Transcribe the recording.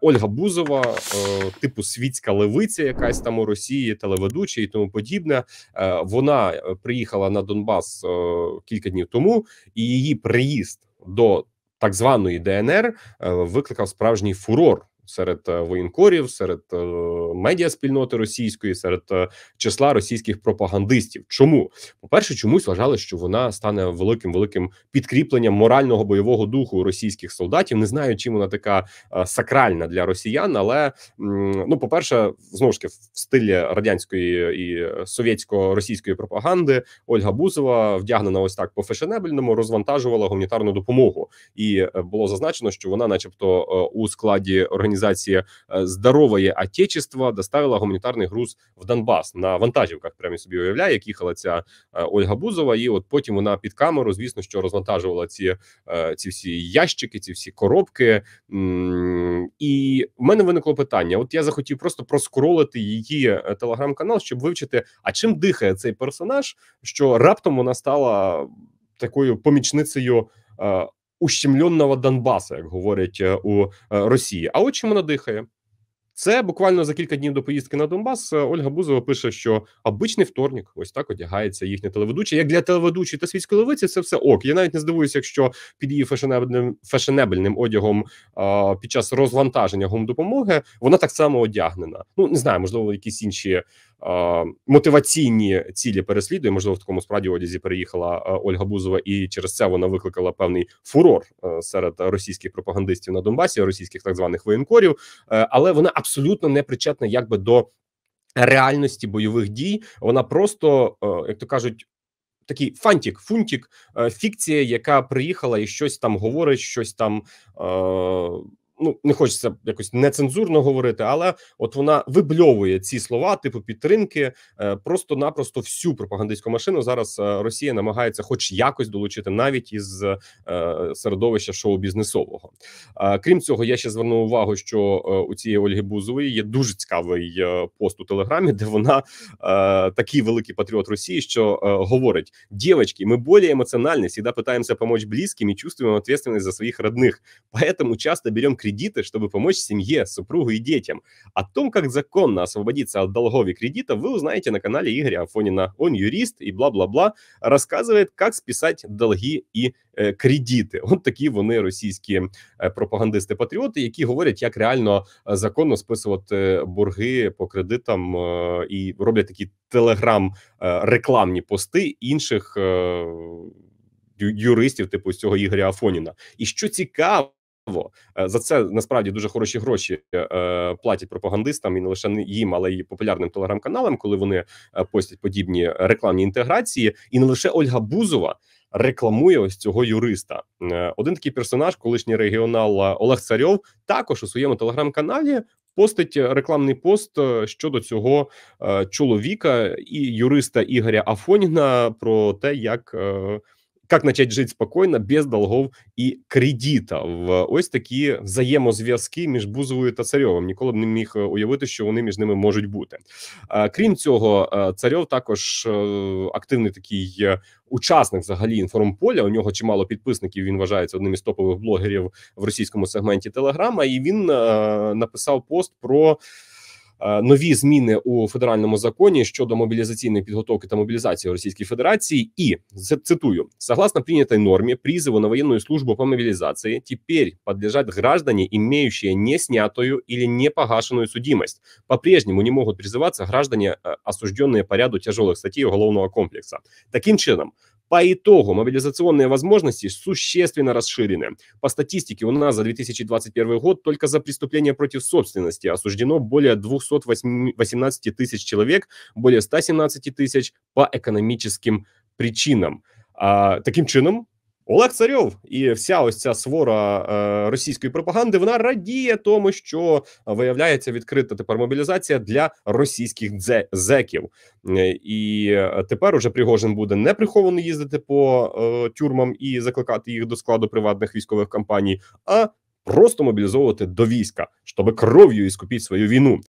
Ольга Бузова, е, типу світська левиця, якась там у Росії, телеведуча і тому подібне. Е, вона е, приїхала на Донбас кілька днів тому, і її приїзд до так званої ДНР викликав справжній фурор серед е, воєнкорів, серед е, медіаспільноти російської, серед е, числа російських пропагандистів. Чому по перше, чомусь вважали, що вона стане великим великим підкріпленням морального бойового духу російських солдатів. Не знаю, чим вона така сакральна для росіян, але ну, по перше, знову ж таки в стилі радянської і совєтсько-російської пропаганди Ольга Бузова вдягнена ось так по фешенебельному, розвантажувала гуманітарну допомогу, і було зазначено, що вона, начебто, у складі організації организации э, «Здоровое Отечество» доставила гуманітарний груз в Донбас на вантажівках. Прямо собі уявляє, як їхала ця е, Ольга Бузова, і от потім вона під камеру, звісно, що розвантажувала ці е, ці всі ящики, ці всі коробки. І в мене виникло питання: от я захотів просто проскролити її е, телеграм-канал, щоб вивчити, а чим дихає цей персонаж, що раптом вона стала такою помічницею ущемленого Донбаса, як говорять е, у е, Росії. А от чим вона дихає? Це буквально за кілька днів до поїздки на Донбас. Е, Ольга Бузова пише, що обичний вторник, ось так одягається їхня телеведуча. Як для телеведучої та світської левиці, це все ок. Я навіть не здивуюся, якщо під її фешенебельним фешенебельним одягом а, під час розвантаження гумдопомоги вона так само одягнена. Ну не знаю, можливо, якісь інші мотиваційні цілі переслідує. Можливо, в такому справді одязі переїхала Ольга Бузова, і через це вона викликала певний фурор серед російських пропагандистів на Донбасі, російських так званих воєнкорів, е, але вона абсолютно не причетна, якби до реальності бойових дій. Вона просто, е, як то кажуть. Такий фантік, фунтік, е, фікція, яка приїхала і щось там говорить, щось там ну не хочеться якось нецензурно говорити, але от вона вибльовує ці слова, типу підтримки, е, просто-напросто всю пропагандистську машину зараз е, Росія намагається, хоч якось долучити, навіть із е, середовища шоу-бізнесового. Крім цього, я ще звернув увагу, що у цієї Ольги Бузової є дуже цікавий пост у телеграмі, де вона такий великий патріот Росії, що говорить: дівчатки, ми більш емоціональні, завжди питаємося допомогти близьким і чувствуємо відповідальність за своїх родних, поэтому часто беремо кредиты, чтобы помочь семье, супругу и детям. О том, как законно освободиться от долгов и кредитов, вы узнаете на канале Игоря Афонина. Он юрист и бла-бла-бла. Рассказывает, как списать долги і е, кредити. От такі вони російські е, пропагандисти-патріоти, які говорять, як реально е, законно списувати борги по кредитам е, і роблять такі телеграм-рекламні пости інших. Е, Юристів, типу з цього Ігоря Афоніна, і що цікаво, Е, за це насправді дуже хороші гроші е, платять пропагандистам і не лише їм, але й популярним телеграм-каналам, коли вони е, постять подібні рекламні інтеграції, і не лише Ольга Бузова. Рекламує ось цього юриста. Один такий персонаж, колишній регіонал Олег Царьов, також у своєму телеграм-каналі постить рекламний пост щодо цього чоловіка і юриста Ігоря Афоніна про те, як як начать жити спокійно без долгов і кредитів. Ось такі взаємозв'язки між Бузовою та Царьовим. Ніколи б не міг е, уявити, що вони між ними можуть бути. Крім цього, е, Царьов також е, активний такий учасник взагалі інформполя. У нього чимало підписників. Він вважається одним із топових блогерів в російському сегменті Телеграма. І він написав пост про. Е, нові зміни у федеральному законі щодо мобілізаційної підготовки та мобілізації Російської Федерации. И, цитую, согласно принятой норме, призыву на военную службу по мобилизации теперь подлежат граждане, имеющие не снятую или не погашенную судимость. По-прежнему не могут призываться граждане, э, осужденные по ряду тяжелых статей уголовного комплекса. Таким чином, по итогу мобилизационные возможности существенно расширены. По статистике у нас за 2021 год только за преступления против собственности осуждено более 218 тысяч человек, более 117 тысяч по экономическим причинам. А, таким чином, Олег Царьов і вся ось ця свора е, російської пропаганди вона радіє тому, що виявляється відкрита тепер мобілізація для російських зеків. Е, і тепер уже Пригожин буде не приховано їздити по е, тюрмам і закликати їх до складу приватних військових кампаній, а просто мобілізовувати до війська, щоб кров'ю іскупіть свою війну.